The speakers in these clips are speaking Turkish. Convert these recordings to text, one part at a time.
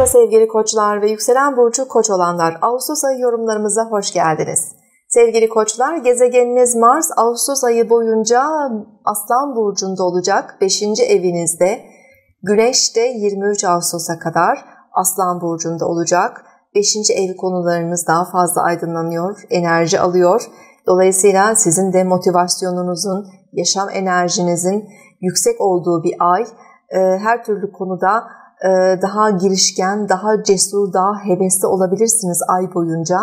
Merhaba sevgili koçlar ve yükselen burcu koç olanlar. Ağustos ayı yorumlarımıza hoş geldiniz. Sevgili koçlar, gezegeniniz Mars Ağustos ayı boyunca Aslan burcunda olacak 5. evinizde. Güneş de 23 Ağustos'a kadar Aslan burcunda olacak. 5. ev konularınız daha fazla aydınlanıyor, enerji alıyor. Dolayısıyla sizin de motivasyonunuzun, yaşam enerjinizin yüksek olduğu bir ay. Ee, her türlü konuda daha girişken, daha cesur, daha hevesli olabilirsiniz ay boyunca.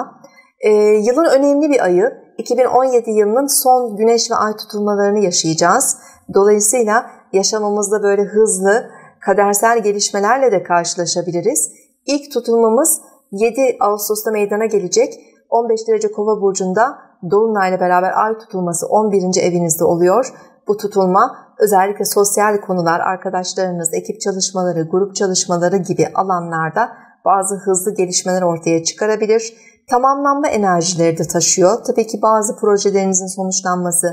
Ee, yılın önemli bir ayı, 2017 yılının son güneş ve ay tutulmalarını yaşayacağız. Dolayısıyla yaşamımızda böyle hızlı, kadersel gelişmelerle de karşılaşabiliriz. İlk tutulmamız 7 Ağustos'ta meydana gelecek. 15 derece kova burcunda Dolunay'la beraber ay tutulması 11. evinizde oluyor. Bu tutulma özellikle sosyal konular, arkadaşlarınız, ekip çalışmaları, grup çalışmaları gibi alanlarda bazı hızlı gelişmeler ortaya çıkarabilir. Tamamlanma enerjileri de taşıyor. Tabii ki bazı projelerinizin sonuçlanması,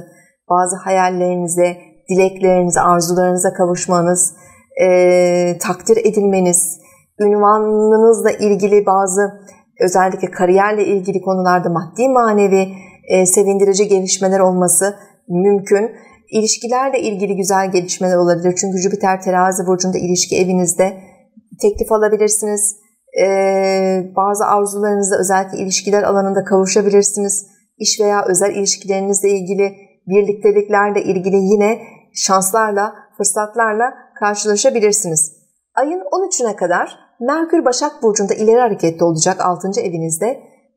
bazı hayallerinize, dileklerinize, arzularınıza kavuşmanız, e, takdir edilmeniz, ünvanınızla ilgili bazı özellikle kariyerle ilgili konularda maddi manevi e, sevindirici gelişmeler olması mümkün. İlişkilerle ilgili güzel gelişmeler olabilir. Çünkü Jüpiter terazi burcunda ilişki evinizde teklif alabilirsiniz. Ee, bazı arzularınızda özellikle ilişkiler alanında kavuşabilirsiniz. İş veya özel ilişkilerinizle ilgili, birlikteliklerle ilgili yine şanslarla, fırsatlarla karşılaşabilirsiniz. Ayın 13'üne kadar Merkür Başak Burcu'nda ileri hareketli olacak 6. evinizde.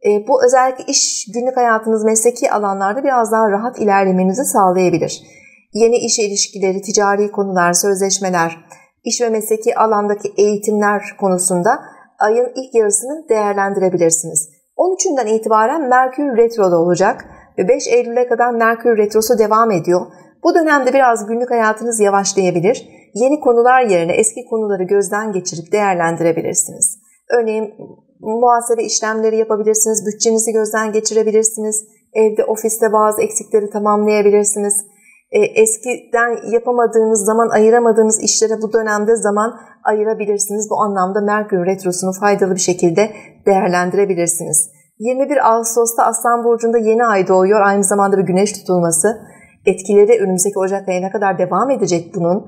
E, bu özellikle iş, günlük hayatınız, mesleki alanlarda biraz daha rahat ilerlemenizi sağlayabilir. Yeni iş ilişkileri, ticari konular, sözleşmeler, iş ve mesleki alandaki eğitimler konusunda ayın ilk yarısını değerlendirebilirsiniz. 13'ünden itibaren Merkür Retro'da olacak ve 5 Eylül'e kadar Merkür Retrosu devam ediyor. Bu dönemde biraz günlük hayatınız yavaşlayabilir. Yeni konular yerine eski konuları gözden geçirip değerlendirebilirsiniz. Örneğin muhasebe işlemleri yapabilirsiniz, bütçenizi gözden geçirebilirsiniz, evde, ofiste bazı eksikleri tamamlayabilirsiniz. E, eskiden yapamadığınız zaman ayıramadığınız işlere bu dönemde zaman ayırabilirsiniz. Bu anlamda Merkür Retrosu'nu faydalı bir şekilde değerlendirebilirsiniz. 21 Ağustos'ta Aslan Burcu'nda yeni ay doğuyor. Aynı zamanda bir güneş tutulması. Etkileri önümüzdeki Ocak ayına kadar devam edecek bunun.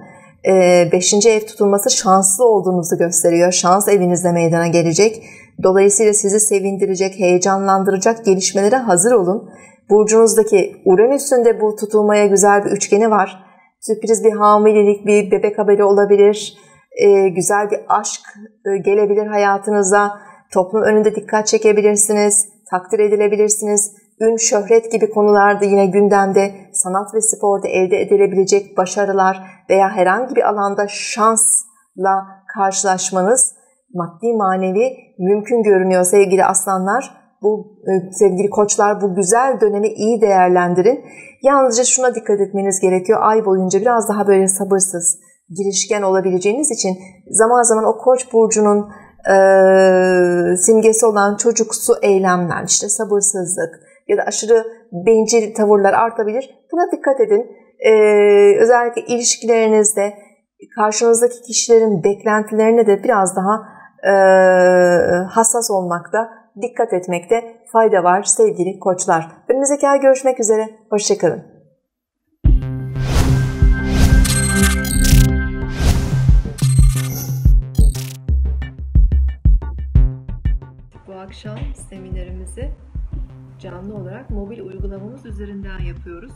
Ee, beşinci ev tutulması şanslı olduğunuzu gösteriyor. Şans evinizde meydana gelecek. Dolayısıyla sizi sevindirecek, heyecanlandıracak gelişmelere hazır olun. Burcunuzdaki Uranüs'ün de bu tutulmaya güzel bir üçgeni var. Sürpriz bir hamilelik, bir bebek haberi olabilir. Ee, güzel bir aşk e, gelebilir hayatınıza. Toplum önünde dikkat çekebilirsiniz, takdir edilebilirsiniz ün, şöhret gibi konularda yine gündemde sanat ve sporda elde edilebilecek başarılar veya herhangi bir alanda şansla karşılaşmanız maddi manevi mümkün görünüyor sevgili aslanlar. Bu e, sevgili koçlar bu güzel dönemi iyi değerlendirin. Yalnızca şuna dikkat etmeniz gerekiyor. Ay boyunca biraz daha böyle sabırsız, girişken olabileceğiniz için zaman zaman o koç burcunun e, simgesi olan çocuksu eylemler, işte sabırsızlık, ya da aşırı bencil tavırlar artabilir. Buna dikkat edin. Ee, özellikle ilişkilerinizde karşınızdaki kişilerin beklentilerine de biraz daha e, hassas olmakta, dikkat etmekte fayda var sevgili koçlar. Önümüzdeki ay görüşmek üzere. Hoşçakalın. Bu akşam seminerimizi canlı olarak mobil uygulamamız üzerinden yapıyoruz.